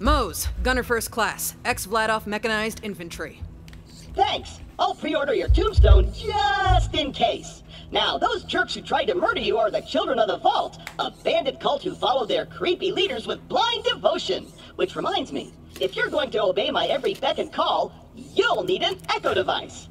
Moze, Gunner First Class, ex-Vladof Mechanized Infantry. Thanks. I'll pre-order your tombstone just in case. Now, those jerks who tried to murder you are the Children of the Vault, a bandit cult who follow their creepy leaders with blind devotion. Which reminds me, if you're going to obey my every beck and call, you'll need an Echo device.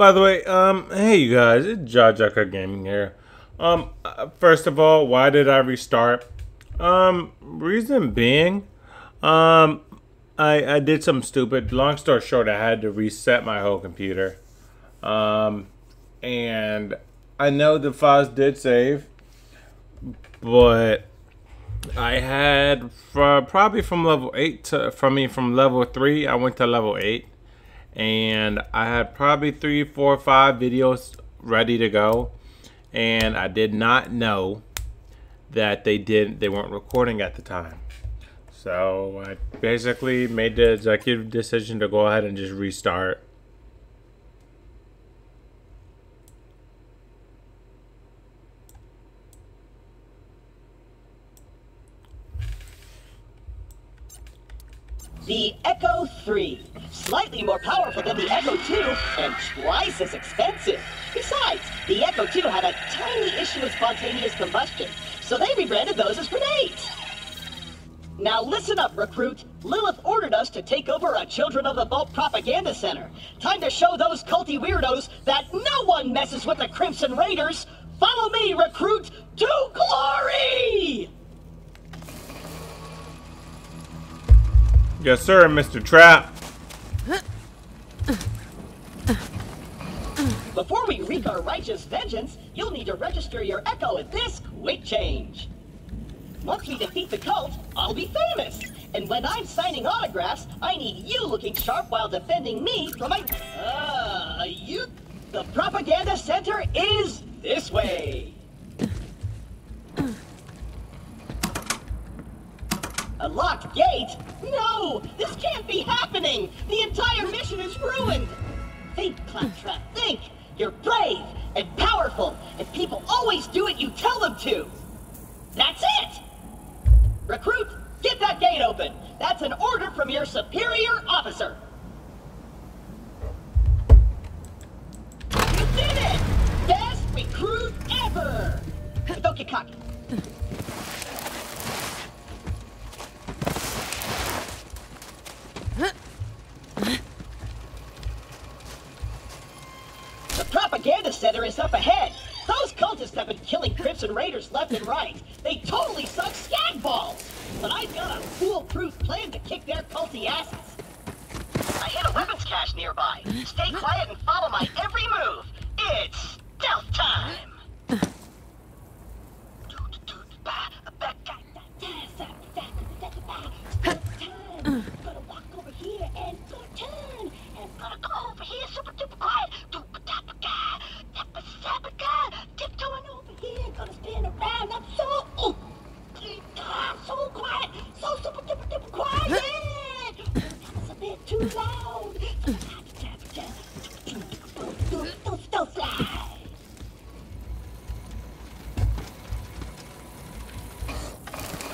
By the way, um, hey you guys, it's Jajakyr Gaming here. Um, uh, first of all, why did I restart? Um, reason being, um, I, I did some stupid, long story short, I had to reset my whole computer. Um, and I know the files did save, but I had for probably from level 8 to, from me from level 3, I went to level 8 and I had probably three, four, five videos ready to go, and I did not know that they didn't they weren't recording at the time. So I basically made the executive decision to go ahead and just restart. The Echo 3. Slightly more powerful than the Echo 2 and twice as expensive. Besides, the Echo 2 had a tiny issue with spontaneous combustion, so they rebranded those as grenades. Now listen up, recruit. Lilith ordered us to take over a Children of the Vault propaganda center. Time to show those culty weirdos that no one messes with the Crimson Raiders. Follow me, recruit, to glory! Yes, sir, Mr. Trap. We our righteous vengeance, you'll need to register your Echo at this quick change. Once we defeat the cult, I'll be famous. And when I'm signing autographs, I need you looking sharp while defending me from my... Uh, you... The propaganda center is this way. A locked gate? No! This can't be happening! The entire mission is ruined! Think, Claptrap, think! You're brave and powerful, and people always do what you tell them to! That's it! Recruit, get that gate open! That's an order from your superior officer! You did it! Best recruit ever! Don't get cocky. The propaganda center is up ahead. Those cultists have been killing Crimson Raiders left and right. They totally suck skag balls. But I've got a foolproof plan to kick their culty asses. I hit a weapons cache nearby. Stay quiet and follow my every move. It's stealth time. Gonna walk over here and go turn. And gonna go over here super duper quiet. Duper duper guy. Tappa sappa guy. Tiptoeing over here. Gonna spin around. I'm so. Oh, God, so quiet. So super duper duper quiet. That's a bit too loud. Don't stealth slide.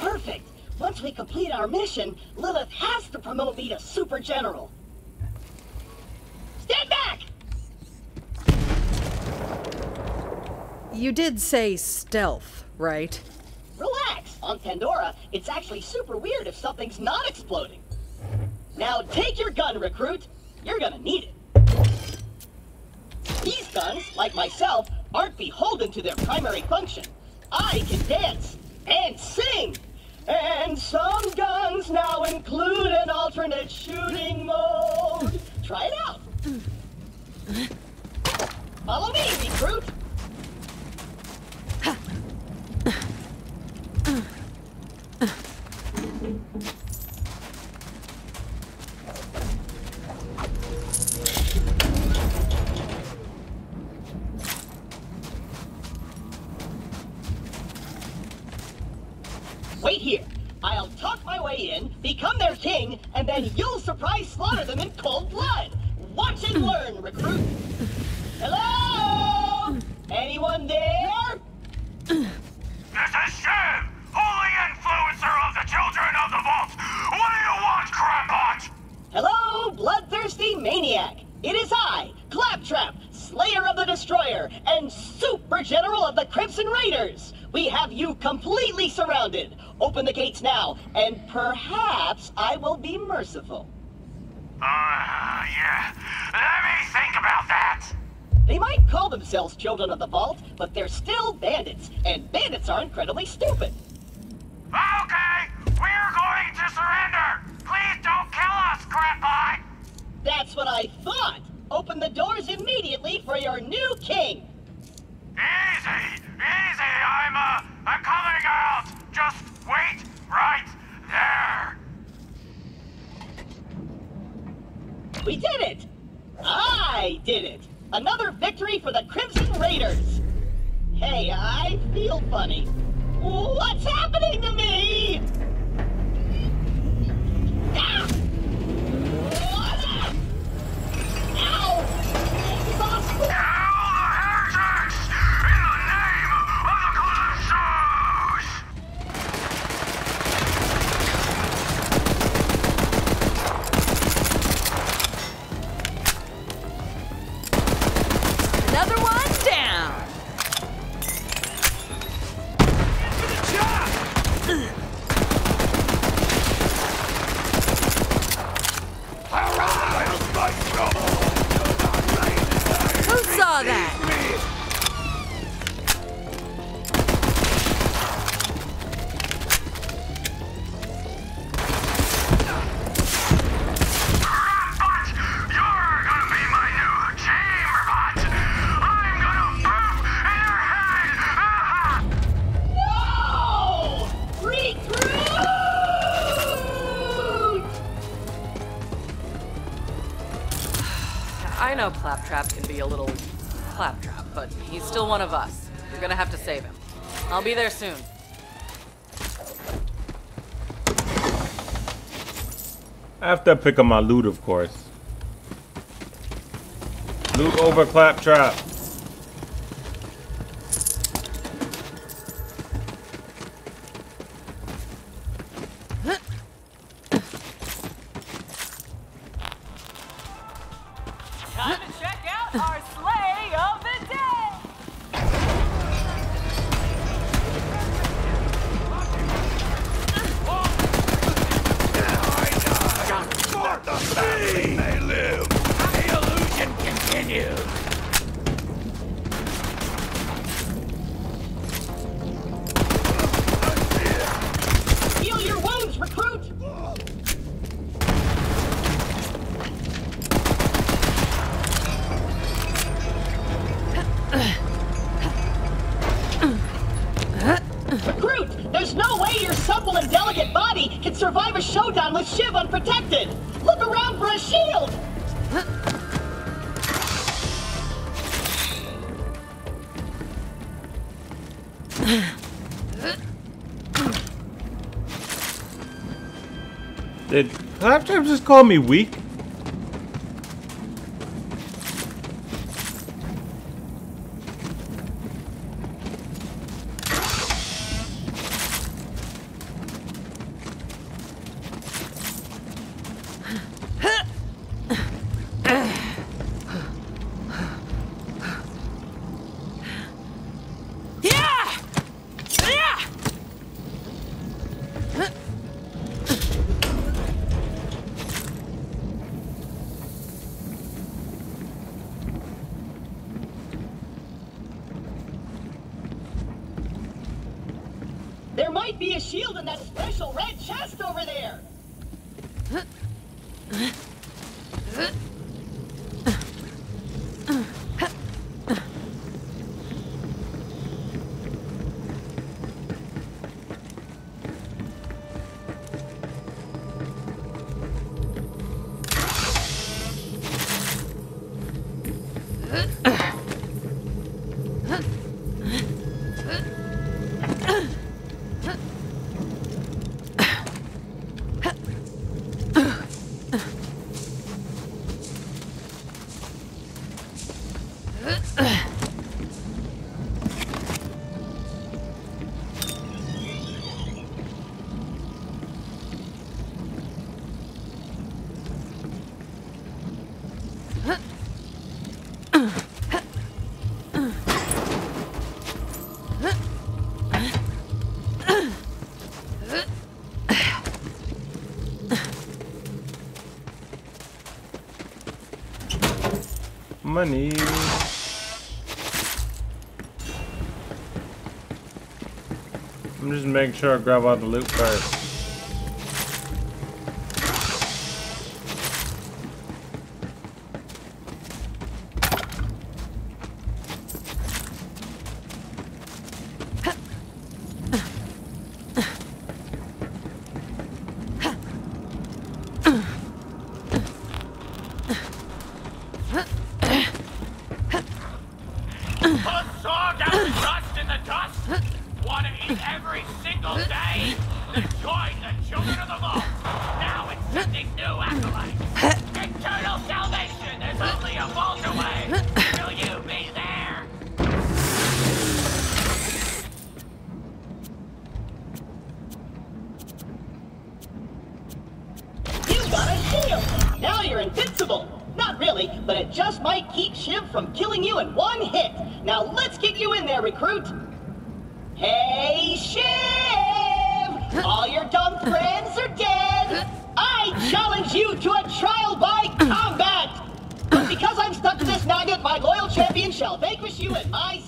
Perfect. Once we complete our mission, Lilith has to promote me to Super General. Stand back! You did say stealth, right? Relax. On Pandora, it's actually super weird if something's not exploding. Now take your gun, recruit. You're gonna need it. These guns, like myself, aren't beholden to their primary function. I can dance and sing. And some guns now include an alternate shooting mode. Try it out. Follow me, recruit. Wait here. I'll talk my way in, become their king, and then you'll surprise slaughter them in cold blood. Watch and learn, recruit. Hello? Anyone there? This is Shiv, holy influencer of the children of the vault. What do you want, Crampot? Hello, bloodthirsty maniac. It is I, Claptrap, Slayer of the Destroyer, and Super General of the Crimson Raiders. We have you completely surrounded. Open the gates now, and perhaps I will be merciful. Uh, yeah. Let me think about that. They might call themselves Children of the Vault, but they're still bandits, and bandits are incredibly stupid. Okay, we're going to surrender. Please don't kill us, Crampot. That's what I thought. Open the doors immediately for your new king. Easy, easy. I'm, uh, I'm coming out. Just wait right there. We did it! I did it! Another victory for the Crimson Raiders! Hey, I feel funny. What's happening to me? I'll be there soon. I have to pick up my loot, of course. Loot over Claptrap. Did Claptrap just call me weak? Be a shield in that special red chest over there! Money. I'm just making sure I grab all the loot first. Put sawdust and dust in the dust? Want to eat every single day? Join the Children of the Vault. Now accepting new acolytes. Eternal salvation. There's only a vault away. Will you be there? You got a shield! Now you're invincible! But it just might keep Shiv from killing you in one hit. Now let's get you in there, recruit! Hey, Shiv! All your dumb friends are dead! I challenge you to a trial by combat! But because I'm stuck to this magnet, my loyal champion shall vanquish you in my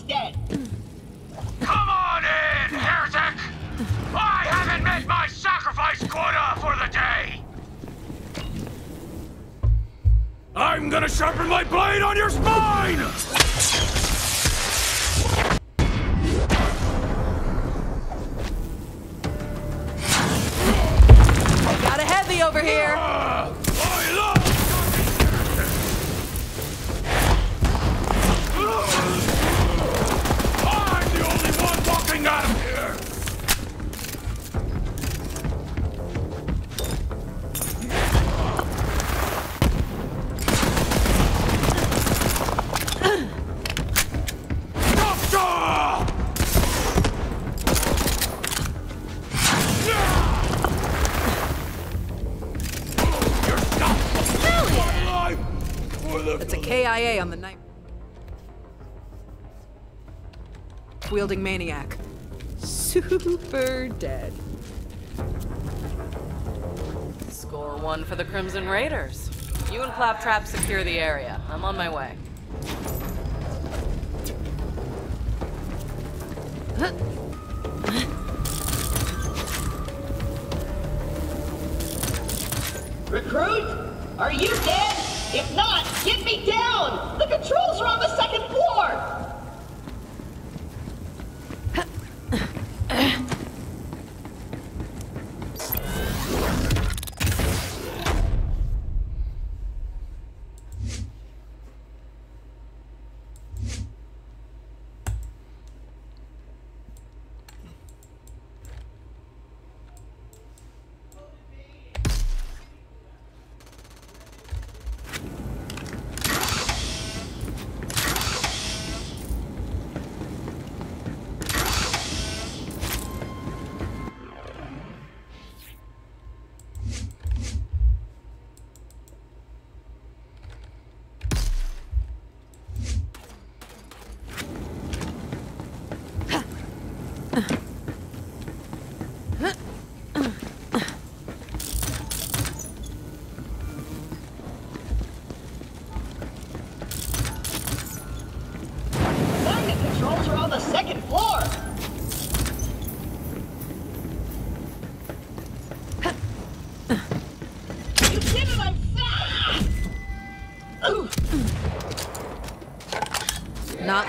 I'm gonna sharpen my blade on your spine! Got a heavy over here. Ah! Wielding maniac. Super dead. Score one for the Crimson Raiders. You and Claptrap secure the area. I'm on my way. Recruit? Are you dead? If not, get me down! The controls are on the second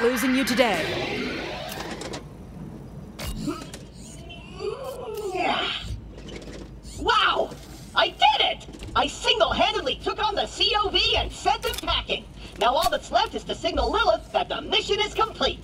You today. Wow! I did it! I single-handedly took on the COV and sent them packing. Now all that's left is to signal Lilith that the mission is complete.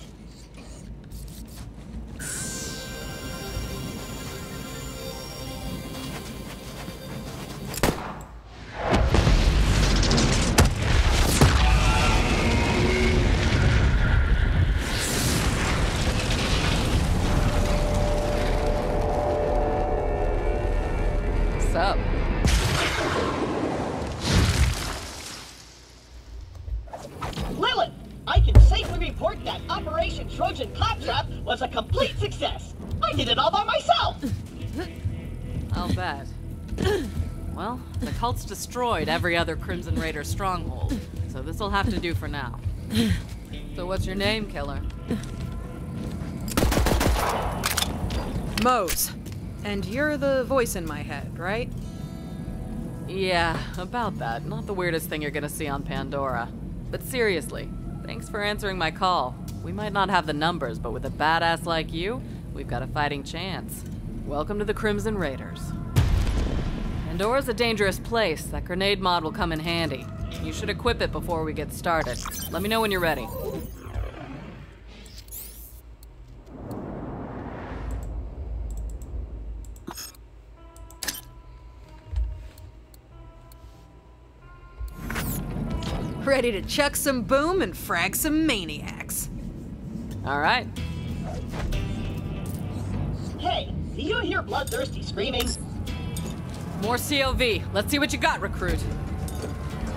I'll bet. Well, the cult's destroyed every other Crimson Raider stronghold, so this'll have to do for now. So what's your name, killer? Moze. And you're the voice in my head, right? Yeah, about that. Not the weirdest thing you're gonna see on Pandora. But seriously, thanks for answering my call. We might not have the numbers, but with a badass like you, we've got a fighting chance. Welcome to the Crimson Raiders. Pandora's a dangerous place. That grenade mod will come in handy. You should equip it before we get started. Let me know when you're ready. Ready to chuck some boom and frag some maniacs. All right. Hey, do you hear bloodthirsty screaming? More COV. Let's see what you got, recruit.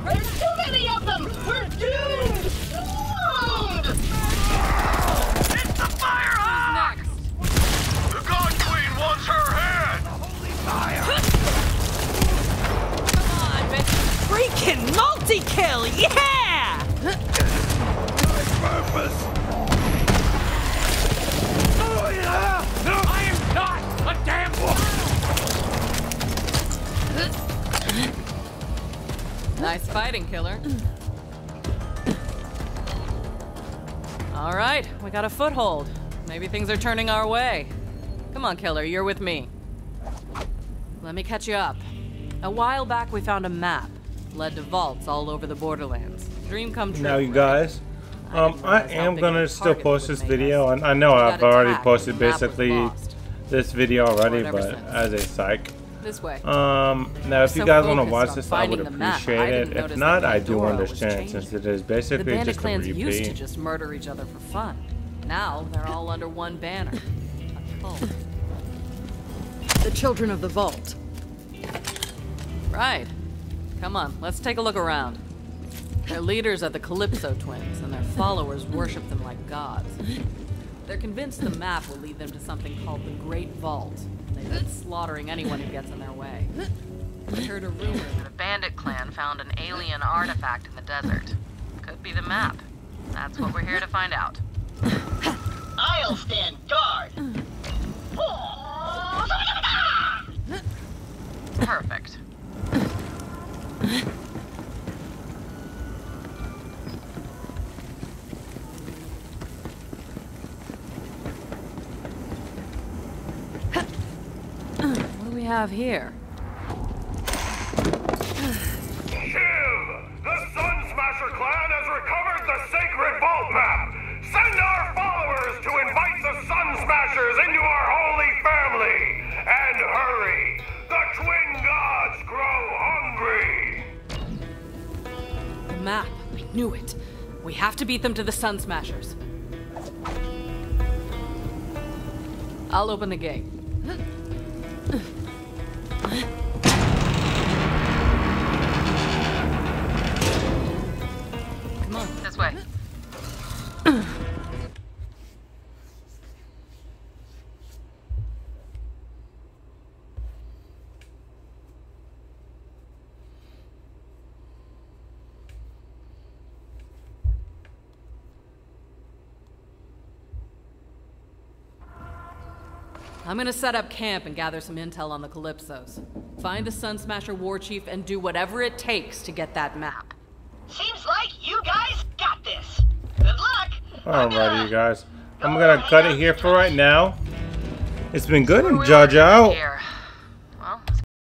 There's too many of them! We're doomed! Doomed! It's the Firehawk! Next. The God Queen wants her head! Holy fire! Come on, bitch. Freaking multi-kill, yeah! Purpose! Nice fighting, killer. All right, we got a foothold. Maybe things are turning our way. Come on, killer, you're with me. Let me catch you up. A while back, we found a map. Led to vaults all over the Borderlands. Dream come true. Now, you guys, um, I am gonna still post this video, I know I've already posted and the map was basically this video already, but as a psych. This way. Um, now if so you guys want to watch this, I would the map, appreciate it. If not, I do Pandora was understand since changing. it is the basically bandit just a clans used to just murder each other for fun. Now they're all under one banner. The Children of the Vault. Right. Come on, let's take a look around. Their leaders are the Calypso twins, and their followers worship them like gods. They're convinced the map will lead them to something called the Great Vault. They've been slaughtering anyone who gets in their way. I heard a rumor that a bandit clan found an alien artifact in the desert. Could be the map. That's what we're here to find out. I'll stand guard. Perfect. What do we have here? Shiv! The Sun Smasher clan has recovered the sacred vault map! Send our followers to invite the Sun Smashers into our holy family! And hurry! The twin gods grow hungry! The map. I knew it. We have to beat them to the Sun Smashers. I'll open the gate. I'm gonna set up camp and gather some intel on the Calypsos. Find the Sun Smasher war chief and do whatever it takes to get that map. Seems like you guys got this. Good luck. I'm Alrighty, you guys. I'm gonna cut it here for right now. It's been good and We're Judge out. here.